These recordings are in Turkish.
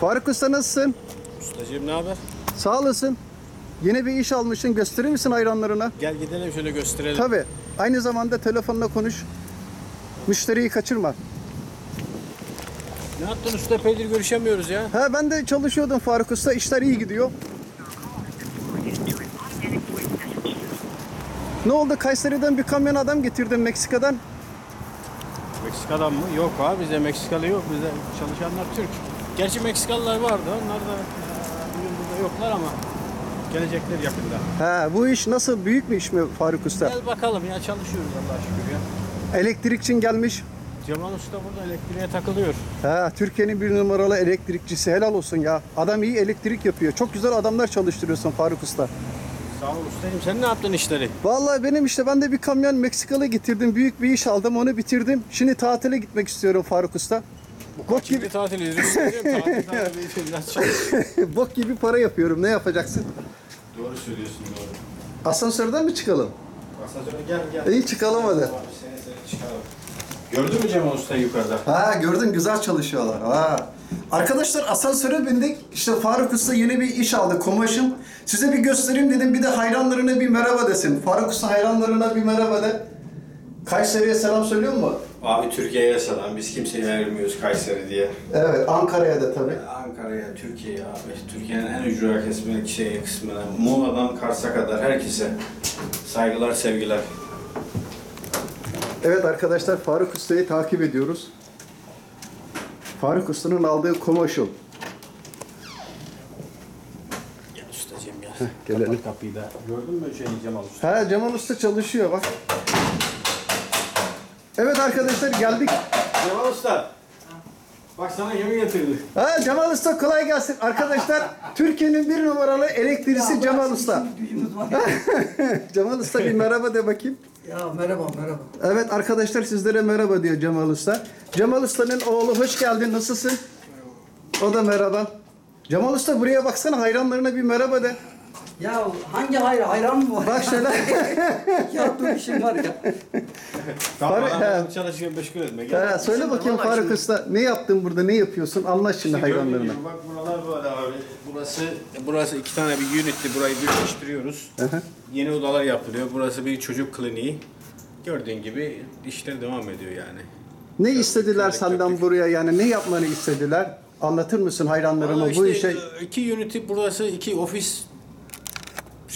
Faruk Usta nasılsın? Ustacığım ne haber? Sağ olasın. Yeni bir iş almışsın. Gösterir misin hayranlarına? Gel gidelim şöyle gösterelim. Tabii. Aynı zamanda telefonla konuş. Müşteriyi kaçırma. Ne yaptın usta epeydir görüşemiyoruz ya. Ha ben de çalışıyordum Faruk Usta. İşler iyi gidiyor. Ne oldu? Kayseri'den bir kamyon adam getirdin Meksika'dan. Meksika'dan mı? Yok abi bizde Meksikalı yok. Bizde çalışanlar Türk. Gerçi Meksikalılar vardı. Onlar da e, bugün burada yoklar ama gelecekler yakında. Ha bu iş nasıl? Büyük bir iş mi Faruk Usta? Gel bakalım ya çalışıyoruz Allah'a şükür ya. Elektrikçin gelmiş. Cemal Usta burada elektriğe takılıyor. Ha Türkiye'nin bir numaralı elektrikçisi. Helal olsun ya. Adam iyi elektrik yapıyor. Çok güzel adamlar çalıştırıyorsun Faruk Usta. Sağ ol ustacığım. Sen ne yaptın işleri? Vallahi benim işte ben de bir kamyon Meksikalı getirdim. Büyük bir iş aldım. Onu bitirdim. Şimdi tatile gitmek istiyorum Faruk Usta. Bok gibi, Şimdi tatil ediyoruz. Tatil tatil için biraz çalış. bok gibi para yapıyorum. Ne yapacaksın? Doğru söylüyorsun doğru. Asansörden mi çıkalım? Asansöre gel gel. İyi çıkalım hadi. Seni seni çıkaralım. Gördün mü Cemal Usta yukarıda? Ha gördün güzel çalışıyorlar. Ha. Arkadaşlar asansöre bindik. İşte Faruk Usta yeni bir iş aldı. Kumaşım. Size bir göstereyim dedim. Bir de hayranlarına bir merhaba desin. Faruk Usta hayranlarına bir merhaba de. Kayseri'ye selam söylüyor mu? Abi Türkiye'ye selam. Biz kimseye vermiyoruz Kayseri diye. Evet Ankara'ya da tabii. Ankara'ya, Türkiye'ye abi. Türkiye'nin en ücra kesmine, şey kısmına, Muğla'dan Kars'a kadar herkese saygılar, sevgiler. Evet arkadaşlar Faruk Usta'yı takip ediyoruz. Faruk Usta'nın aldığı kumaşı. Gel ustacığım gel. gelelim. Kapat kapıyı da. Gördün mü şeyi Cemal Usta? Ha Cemal Usta çalışıyor bak. Evet arkadaşlar geldik. Cemal Usta. Bak sana yemin getirdi. Ha Cemal Usta kolay gelsin. Arkadaşlar Türkiye'nin bir numaralı elektrisi Cemal Usta. Cemal Usta bir merhaba de bakayım. Ya merhaba merhaba. Evet arkadaşlar sizlere merhaba diyor Cemal Usta. Cemal Usta'nın oğlu hoş geldin nasılsın? O da merhaba. Cemal Usta buraya baksana hayranlarına bir merhaba de. Ya hangi hayır hayran mı var? Bak şöyle. ya dur işim var ya. Tamam, Faruk- adam çalışırken meşgul etme. Gel. Ha, söyle bakayım Vallahi Faruk şimdi- Usta ne yaptın burada ne yapıyorsun anlat şimdi hayranlarına. Bak buralar böyle abi. Burası burası iki tane bir unitli. Burayı birleştiriyoruz. Aha. Yeni odalar yapılıyor. Burası bir çocuk kliniği. Gördüğün gibi işler devam ediyor yani. Ne istediler Köpek, senden köpek. buraya yani ne yapmanı istediler? Anlatır mısın hayranlarıma Vallahi bu işte, işe? e, iki unity burası iki ofis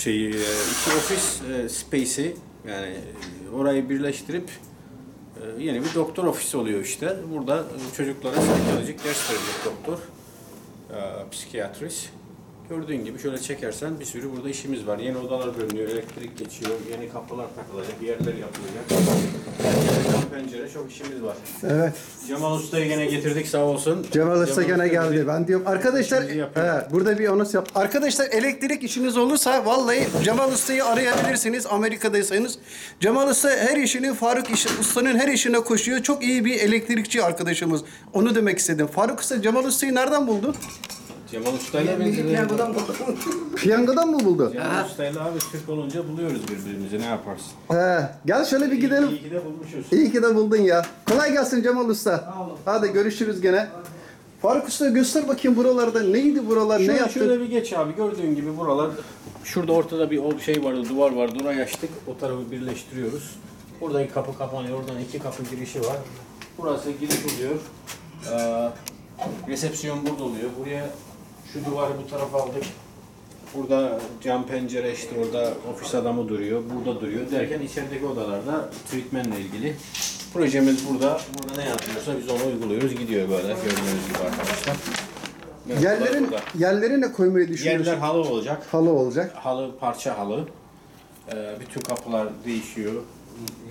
şeyi e, iki ofis e, space'i yani e, orayı birleştirip e, yeni bir doktor ofisi oluyor işte. Burada çocuklara psikolojik ders verecek doktor, e, psikiyatrist. Gördüğün gibi şöyle çekersen bir sürü burada işimiz var. Yeni odalar bölünüyor, elektrik geçiyor, yeni kapılar takılacak, yerler yapılacak. Cam pencere çok işimiz var. Evet. Cemal Usta'yı gene getirdik sağ olsun. Cemal Usta gene geldi. Ben diyorum arkadaşlar İşimizi yapıyor. he, burada bir anons yap. Arkadaşlar elektrik işiniz olursa vallahi Cemal Usta'yı arayabilirsiniz Amerika'daysanız. Cemal Usta her işini Faruk iş, Usta'nın her işine koşuyor. Çok iyi bir elektrikçi arkadaşımız. Onu demek istedim. Faruk Usta Cemal Usta'yı nereden buldu? Cemal Usta'yla benzeri. piyangodan buldum. Piyangodan mı buldu? Cemal Usta'yla abi Türk olunca buluyoruz birbirimizi ne yaparsın? He, gel şöyle bir gidelim. İyi ki de bulmuşuz. İyi ki de buldun ya. Kolay gelsin Cemal Usta. Sağ olun. Hadi görüşürüz gene. Faruk Usta göster bakayım buralarda neydi buralar ne Şöyle, yaptın? şöyle bir geç abi gördüğün gibi buralar şurada ortada bir o şey vardı duvar vardı orayı açtık o tarafı birleştiriyoruz. Buradaki kapı kapanıyor oradan iki kapı girişi var. Burası giriş oluyor. Ee, resepsiyon burada oluyor. Buraya şu duvarı bu tarafa aldık. Burada cam pencere işte orada ofis adamı duruyor, burada duruyor derken içerideki odalarda treatmentle ilgili projemiz burada. Burada ne yapıyorsa biz onu uyguluyoruz. Gidiyor böyle gördüğünüz gibi arkadaşlar. Mevzular Yerlerin burada. yerlere ne koymayı düşünüyorsun? Yerler halı olacak. Halı olacak. Halı, parça halı. Ee, bütün kapılar değişiyor.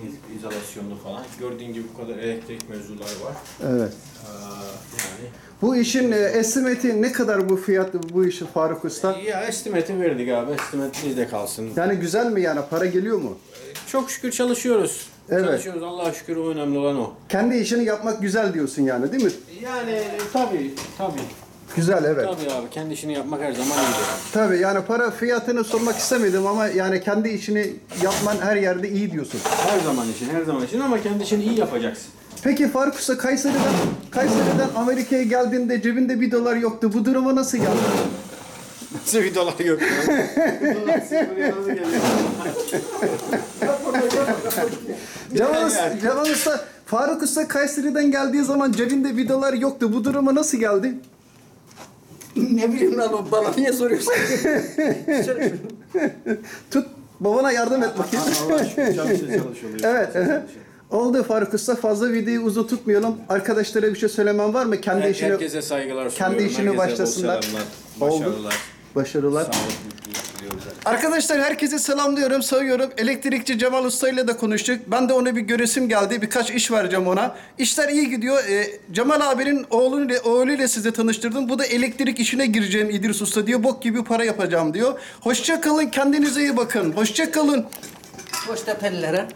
İz- izolasyonlu falan. Gördüğün gibi bu kadar elektrik mevzuları var. Evet. Ee, yani Bu işin e, estimati ne kadar bu fiyat bu işi Faruk Usta? ya estimate'i verdik abi. Estimat bizde kalsın. Yani güzel mi yani para geliyor mu? Çok şükür çalışıyoruz. Evet. Çalışıyoruz. Allah'a şükür o önemli olan o. Kendi işini yapmak güzel diyorsun yani değil mi? Yani tabii tabii. Güzel evet. Tabii abi kendi işini yapmak her zaman iyidir. Tabii yani para fiyatını sormak istemedim ama yani kendi işini yapman her yerde iyi diyorsun. Her zaman için, her zaman için ama kendi işini iyi yapacaksın. Peki Faruk Usta Kayseri'den Kayseri'den Amerika'ya geldiğinde cebinde bir dolar yoktu. Bu duruma nasıl geldin? Nasıl bir dolar yok ya? Cemal Usta, Cemal Usta, Faruk Usta Kayseri'den geldiği zaman cebinde bir dolar yoktu. Bu duruma nasıl geldi? ne bileyim lan o bana niye soruyorsun? Tut, babana yardım et bakayım. Allah şükür çalışıyor çalışıyor. Evet. Oldu Faruk Usta. Fazla videoyu uzun tutmayalım. Arkadaşlara bir şey söylemen var mı? Kendi işini, Herkese saygılar sunuyorum. kendi işini Herkese bol başlasınlar. selamlar, Oldu. Başarılar. Başarılar. Arkadaşlar herkese selamlıyorum, sayıyorum. Elektrikçi Cemal Usta ile de konuştuk. Ben de ona bir göresim geldi. Birkaç iş vereceğim ona. İşler iyi gidiyor. Ee, Cemal abinin oğluyla, oğluyla sizi tanıştırdım. Bu da elektrik işine gireceğim İdris Usta diyor. Bok gibi para yapacağım diyor. Hoşça kalın, kendinize iyi bakın. Hoşça kalın. Boş tepellere.